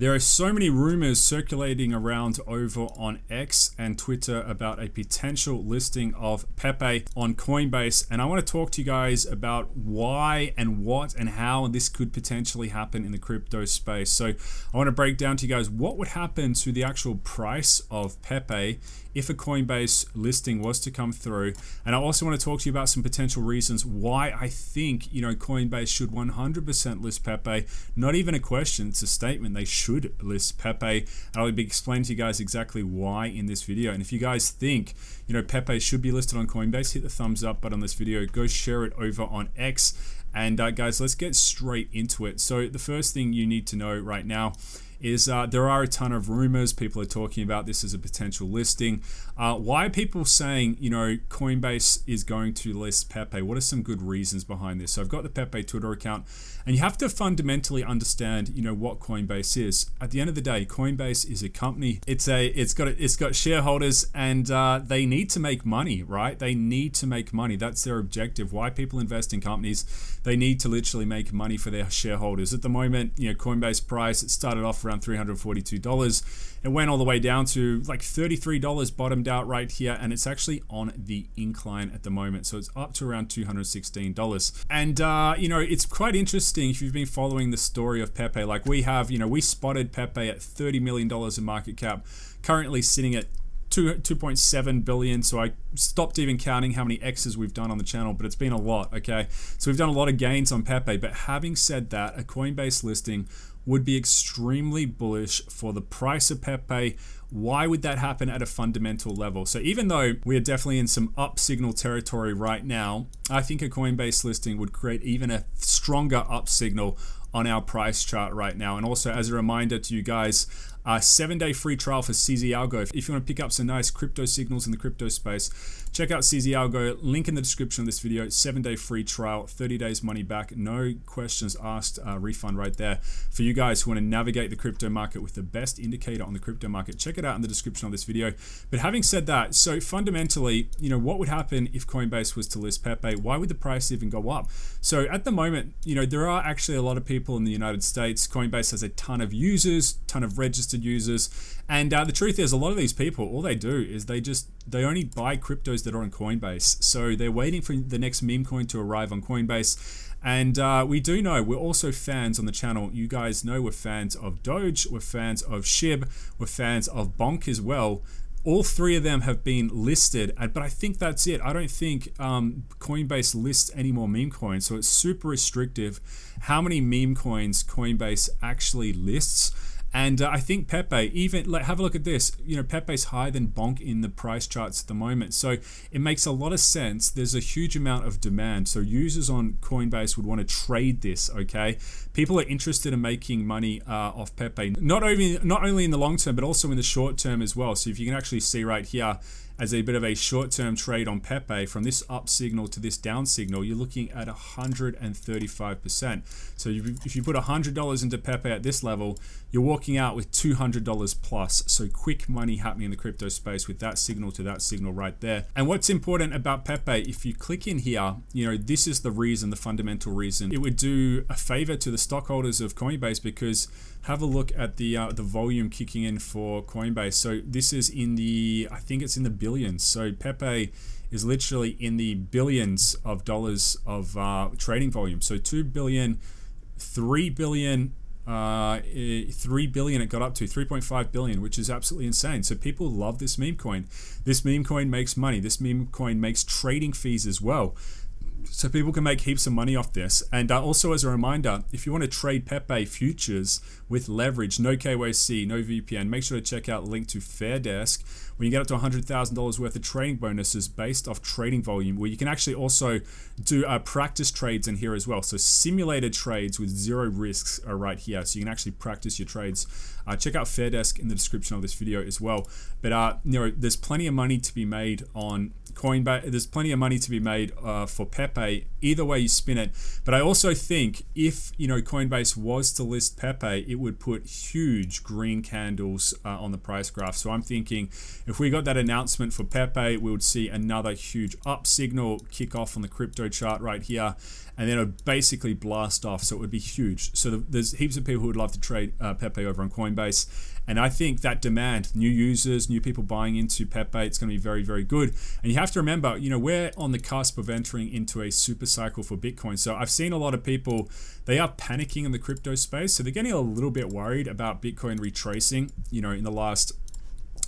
There are so many rumors circulating around over on X and Twitter about a potential listing of Pepe on Coinbase. And I want to talk to you guys about why and what and how this could potentially happen in the crypto space. So I want to break down to you guys what would happen to the actual price of Pepe if a Coinbase listing was to come through. And I also want to talk to you about some potential reasons why I think, you know, Coinbase should 100% list Pepe. Not even a question, it's a statement. They should list Pepe. And I'll be explaining to you guys exactly why in this video. And if you guys think, you know, Pepe should be listed on Coinbase, hit the thumbs up button on this video. Go share it over on X. And uh, guys, let's get straight into it. So the first thing you need to know right now is uh, there are a ton of rumors. People are talking about this as a potential listing. Uh, why are people saying, you know, Coinbase is going to list Pepe? What are some good reasons behind this? So I've got the Pepe Twitter account, and you have to fundamentally understand, you know, what Coinbase is. At the end of the day, Coinbase is a company. It's a, it's got, it's got shareholders, and uh, they need to make money, right? They need to make money. That's their objective. Why people invest in companies? They need to literally make money for their shareholders. At the moment, you know, Coinbase price it started off around $342. It went all the way down to like $33 bottomed out right here and it's actually on the incline at the moment. So it's up to around $216. And uh, you know, it's quite interesting if you've been following the story of Pepe. Like we have, you know, we spotted Pepe at $30 million in market cap, currently sitting at 2, 2.7 billion. So I stopped even counting how many X's we've done on the channel, but it's been a lot, okay? So we've done a lot of gains on Pepe. But having said that, a Coinbase listing would be extremely bullish for the price of Pepe. Why would that happen at a fundamental level? So even though we are definitely in some up signal territory right now, I think a Coinbase listing would create even a stronger up signal on our price chart right now. And also as a reminder to you guys, a seven day free trial for CZ Algo. If you want to pick up some nice crypto signals in the crypto space, check out CZ Algo. Link in the description of this video. Seven day free trial, 30 days money back, no questions asked, uh, refund right there. For you guys who want to navigate the crypto market with the best indicator on the crypto market, check it out in the description of this video. But having said that, so fundamentally, you know, what would happen if Coinbase was to list Pepe? Why would the price even go up? So at the moment, you know, there are actually a lot of people in the United States. Coinbase has a ton of users, ton of registered registered users. And uh, the truth is, a lot of these people, all they do is they just they only buy cryptos that are on Coinbase. So they're waiting for the next meme coin to arrive on Coinbase. And uh, we do know we're also fans on the channel. You guys know we're fans of Doge, we're fans of Shib, we're fans of Bonk as well all three of them have been listed, but I think that's it. I don't think um, Coinbase lists any more meme coins, so it's super restrictive how many meme coins Coinbase actually lists. And uh, I think Pepe, even like, have a look at this. You know, Pepe's higher than Bonk in the price charts at the moment. So it makes a lot of sense. There's a huge amount of demand. So users on Coinbase would want to trade this. Okay, people are interested in making money uh, off Pepe, not only not only in the long term, but also in the short term as well. So if you can actually see right here as a bit of a short-term trade on Pepe from this up signal to this down signal, you're looking at 135%. So if you put $100 into Pepe at this level, you're walking out with $200 plus. So quick money happening in the crypto space with that signal to that signal right there. And what's important about Pepe, if you click in here, you know, this is the reason, the fundamental reason. It would do a favor to the stockholders of Coinbase because have a look at the uh, the volume kicking in for Coinbase. So this is in the, I think it's in the billions. So Pepe is literally in the billions of dollars of uh, trading volume. So 2 billion, 3 billion, uh, 3 billion it got up to 3.5 billion which is absolutely insane so people love this meme coin this meme coin makes money this meme coin makes trading fees as well so people can make heaps of money off this. And uh, also as a reminder, if you want to trade Pepe futures with leverage, no KYC, no VPN, make sure to check out link to Fairdesk when you get up to $100,000 worth of trading bonuses based off trading volume, where you can actually also do uh, practice trades in here as well. So simulated trades with zero risks are right here. So you can actually practice your trades. Uh, check out Fairdesk in the description of this video as well. But uh, you know, there's plenty of money to be made on Coinbase. There's plenty of money to be made uh, for Pepe Pepe. Either way you spin it. But I also think if, you know, Coinbase was to list Pepe, it would put huge green candles uh, on the price graph. So I'm thinking if we got that announcement for Pepe, we would see another huge up signal kick off on the crypto chart right here and then it would basically blast off. So it would be huge. So there's heaps of people who would love to trade uh, Pepe over on Coinbase. And I think that demand, new users, new people buying into Pepe, it's going to be very, very good. And you have to remember, you know, we're on the cusp of entering into a super cycle for Bitcoin. So I've seen a lot of people, they are panicking in the crypto space. So they're getting a little bit worried about Bitcoin retracing, you know, in the last,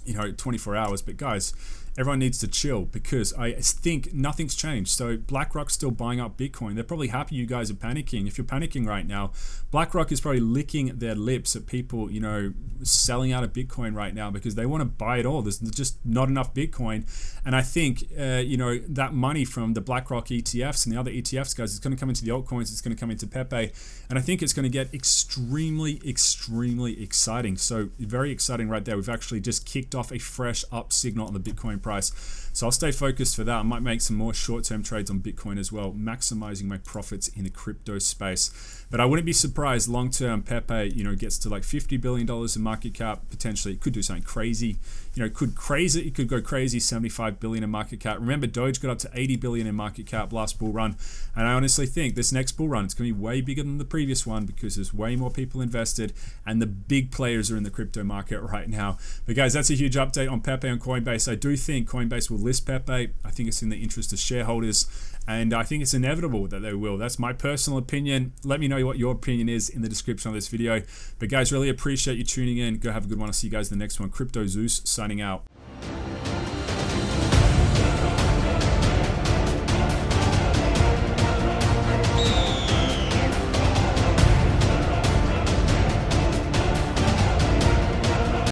you know, 24 hours. But guys, everyone needs to chill because I think nothing's changed. So BlackRock's still buying up Bitcoin. They're probably happy you guys are panicking. If you're panicking right now, BlackRock is probably licking their lips at people, you know, selling out of Bitcoin right now because they want to buy it all. There's just not enough Bitcoin. And I think, uh, you know, that money from the BlackRock ETFs and the other ETFs, guys, it's going to come into the altcoins. It's going to come into Pepe. And I think it's going to get extremely, extremely exciting. So very exciting right there. We've actually just kicked off a fresh up signal on the Bitcoin price. So I'll stay focused for that. I might make some more short-term trades on Bitcoin as well, maximizing my profits in the crypto space. But I wouldn't be surprised long-term Pepe, you know, gets to like $50 billion in market cap. Potentially, it could do something crazy. You know, could crazy, it could go crazy, 75 billion in market cap. Remember, Doge got up to 80 billion in market cap last bull run. And I honestly think this next bull run, it's going to be way bigger than the previous one because there's way more people invested and the big players are in the crypto market right now. But guys, that's a huge update on Pepe on Coinbase. I do think Coinbase will list Pepe. I think it's in the interest of shareholders, and I think it's inevitable that they will. That's my personal opinion. Let me know what your opinion is in the description of this video. But guys, really appreciate you tuning in. Go have a good one. I'll see you guys in the next one. Crypto Zeus signing out.